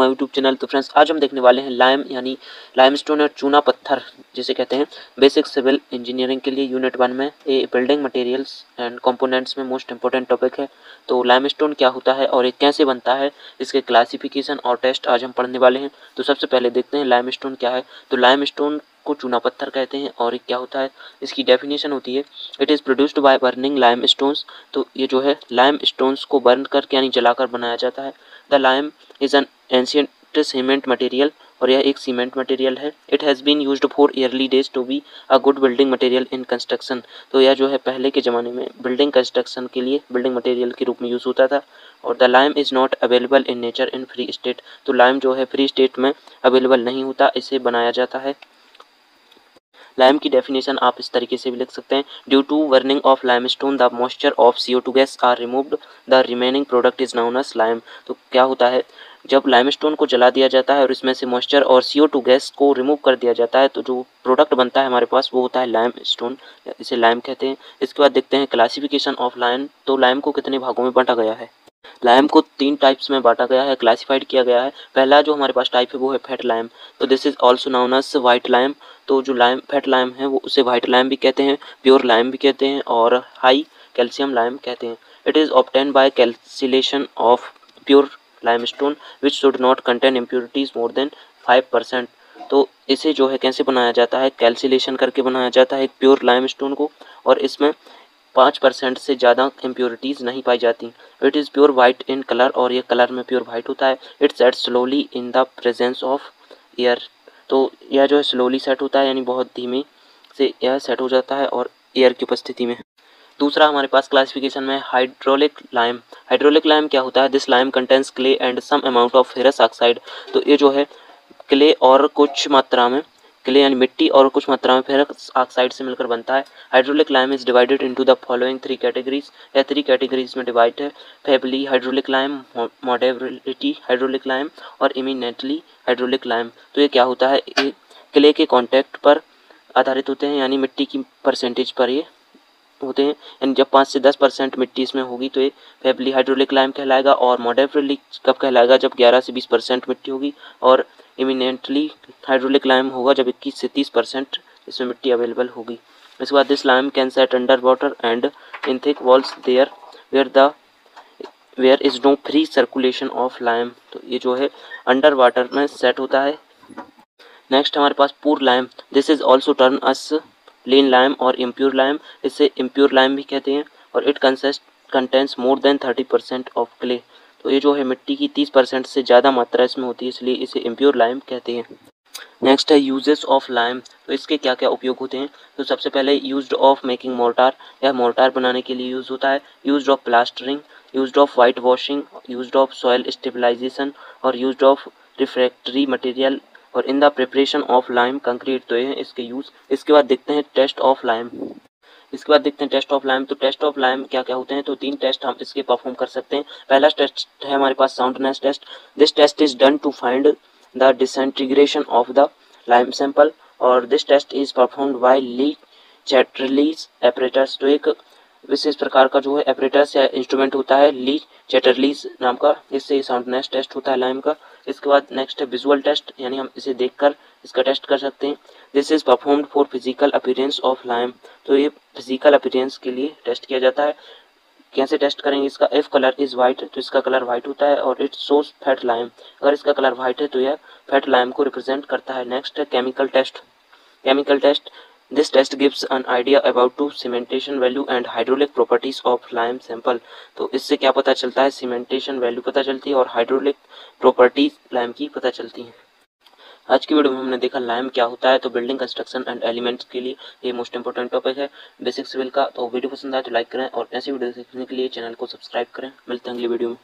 My YouTube channel तो friends आज हम देखने वाले हैं लाइम यानी लाइमस्टोन और चूना पत्थर, जिसे कहते हैं बेसिक सिविल इंजीनियरिंग के लिए यूनिट वन में। ये बिल्डिंग मटेरियल्स एंड कंपोनेंट्स में मोस्ट इंपॉर्टेंट टॉपिक है। तो लाइमस्टोन क्या होता है और ये कैसे बनता है, इसके क्लासिफिकेशन और टेस्ट आज हम पढ़ने वाले हैं। तो सबसे पहले देखते हैं लाइमस्टोन क्या है। तो लाइमस्टोन को चूना पत्थर कहते हैं और क्या होता है? इसकी डेफिनेशन होती है it is produced by burning lime stones तो ये जो है लाइम स्टोन्स को बर्न करके यानी जलाकर बनाया जाता है। The lime is an ancient cement material और यह एक सीमेंट मटेरियल है। It has been used for early days to be a good building material in construction तो यह जो है, पहले के ज़माने में बिल्डिंग कंस्ट्रक्शन के लिए बिल्डिंग मटेरियल के रूप में यूज़ होता था और the lime is not available in nature in free state तो लाइम जो है फ्री स्टेट में अवेलेबल नहीं होता, इसे बनाया जाता है। लाइम की डेफिनेशन आप इस तरीके से भी लिख सकते हैं। Due to burning of lime stone the moisture of C O two gas are removed the remaining product is known as lime तो क्या होता है? जब लाइमस्टोन को जला दिया जाता है और इसमें से मॉइस्चर और सी ओ टू गैस को रिमूव कर दिया जाता है तो जो प्रोडक्ट बनता है हमारे पास, वो होता है लाइम स्टोन इसे लाइम कहते हैं। इसके बाद देखते हैं क्लासिफिकेशन ऑफ़ लाइम तो लाइम को कितने भागों में बांटा गया है? लाइम को तीन टाइप्स में बांटा गया है क्लासिफाइड किया गया है। पहला जो हमारे पास टाइप है, वो है फैट लाइम तो this is also known as white lime तो जो लाइम फैट लाइम है, वो उसे वाइट लाइम भी कहते हैं प्योर लाइम भी कहते हैं और हाई कैल्शियम लाइम कहते हैं। It is obtained by calcination of pure lime stone which should not contain impurities more than five percent तो इसे जो है, कैसे बनाया जाता है? कैल्सिलेशन करके बनाया जाता है प्योर लाइम स्टोन को और इसमें पाँच परसेंट से ज़्यादा इम्प्योरिटीज़ नहीं पाई जाती। It is pure white in colour और ये कलर में प्योर वाइट होता है। It set slowly in the presence of air तो यह जो है स्लोली सेट होता है, यानी बहुत धीमे से यह सेट हो जाता है और एयर की उपस्थिति में। दूसरा हमारे पास क्लासिफिकेशन में हाइड्रोलिक लाइम हाइड्रोलिक लाइम क्या होता है? This lime contains clay and some amount of ferrous oxide तो ये जो है क्ले और कुछ मात्रा में क्ले यानी मिट्टी और कुछ मात्रा में फेरस ऑक्साइड से मिलकर बनता है। Hydraulic lime is divided into the following three categories या थ्री कैटेगरीज में डिवाइड है। Feebly hydraulic lime moderately hydraulic lime और इमिनेटली हाइड्रोलिक लाइम तो ये क्या होता है? क्ले के कॉन्टैक्ट पर आधारित होते हैं, यानी मिट्टी की परसेंटेज पर ये होते हैं। यानी जब पाँच से दस परसेंट मिट्टी इसमें होगी तो ये फेबली हाइड्रोलिक लाइम कहलाएगा और मॉडेफरली कब कहलाएगा? जब ग्यारह से बीस परसेंट मिट्टी होगी और इमिनेंटली हाइड्रोलिक लाइम होगा जब इक्कीस से तीस परसेंट इसमें मिट्टी अवेलेबल होगी। इसके बाद this lime can set under water and in thick walls there where the where is no free circulation of lime तो ये जो है अंडर वाटर में सेट होता है। नेक्स्ट हमारे पास poor lime this is also termed as lean lime और impure lime इसे इम्प्योर लाइम भी कहते हैं और it consist contains more than thirty percent of clay तो ये जो है मिट्टी की तीस परसेंट से ज़्यादा मात्रा इसमें होती है, इसलिए इसे इम्प्योर लाइम कहते हैं। नेक्स्ट है यूजेस ऑफ़ लाइम तो इसके क्या क्या उपयोग होते हैं? तो सबसे पहले यूज़ ऑफ़ मेकिंग मोर्टार या मोर्टार बनाने के लिए यूज़ होता है। Use of plastering use of white washing use of soil stabilization और यूज़ ऑफ़ रिफ्रैक्टरी मटेरियल और in the preparation of lime concrete तो ये हैं, इसके यूज़ इसके बाद देखते हैं टेस्ट ऑफ़ लाइम इसके बाद देखते हैं टेस्ट ऑफ़ लाइम तो टेस्ट ऑफ़ लाइम क्या क्या होते हैं? तो तीन टेस्ट हम इसके परफॉर्म कर सकते हैं। पहला टेस्ट है हमारे पास soundness test this test is done to find the disintegration of the lime sample और this test is perform by Le Chatelier's apparatus तो एक विशेष प्रकार का जो है एपरेटर्स या इंस्ट्रूमेंट होता है ली चैटरलीज नाम का, इससे साउंडनेस टेस्ट होता है लाइम का। इसके बाद नेक्स्ट है विजुअल टेस्ट यानी हम इसे देखकर इसका टेस्ट कर सकते हैं। This is performed for physical appearance of lime तो ये फ़िज़िकल अपीरेंस के लिए टेस्ट किया जाता है। कैसे टेस्ट करेंगे? इसका इफ़ कलर इज़ वाइट तो इसका कलर वाइट होता है और इट सोज फैट लाइम अगर इसका कलर वाइट है तो यह फैट लाइम को रिप्रेजेंट करता है। नेक्स्ट है chemical test chemical test this test gives an idea about to cementation value and hydraulic properties of lime sample तो इससे क्या पता चलता है? सीमेंटेशन वैल्यू पता चलती है और हाइड्रोलिक प्रॉपर्टीज़ लाइम की पता चलती हैं। आज की वीडियो में हमने देखा लाइम क्या होता है तो बिल्डिंग कंस्ट्रक्शन एंड एलिमेंट्स के लिए ये मोस्ट इंपॉर्टेंट टॉपिक है बेसिक सिविल का। तो वीडियो पसंद आए तो लाइक करें और ऐसी वीडियो देखने के लिए चैनल को सब्सक्राइब करें। मिलते हैं अगली वीडियो में।